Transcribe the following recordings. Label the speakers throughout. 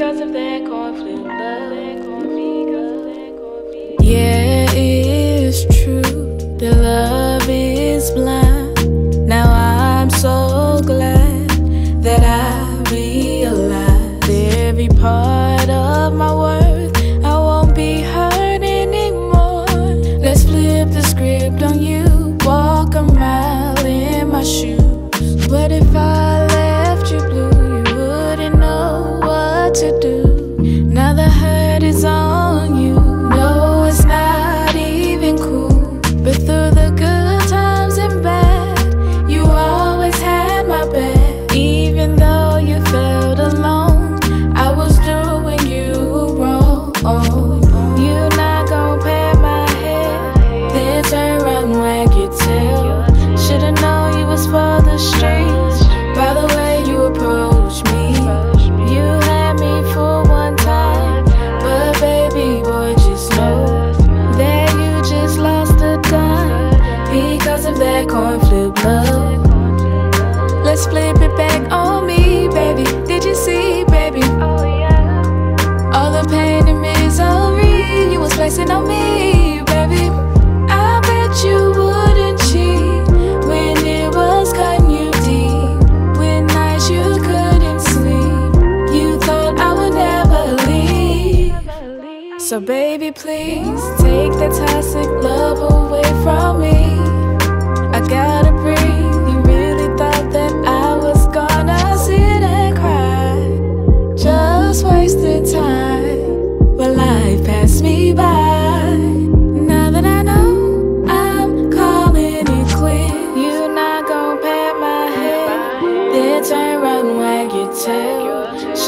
Speaker 1: because of that coin flip.
Speaker 2: Yeah, it's true that love is blind. By the way you approached me. You had me for one time, but baby boy, just know that you just lost because of that love. So, baby, please take that toxic love away from me. I gotta breathe. You really thought that I was gonna sit and cry, just wasting time. But life passed me by. Now that I know, I'm calling it quit. you're not gonna pat my head, then turn around and wag your tail.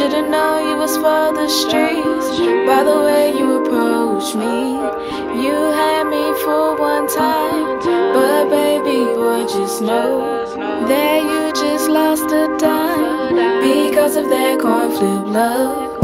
Speaker 2: Should've known you was for the streets by the way you approached me. You had me for one time, but baby boy, just know that you just lost a dime because of that coin flip love.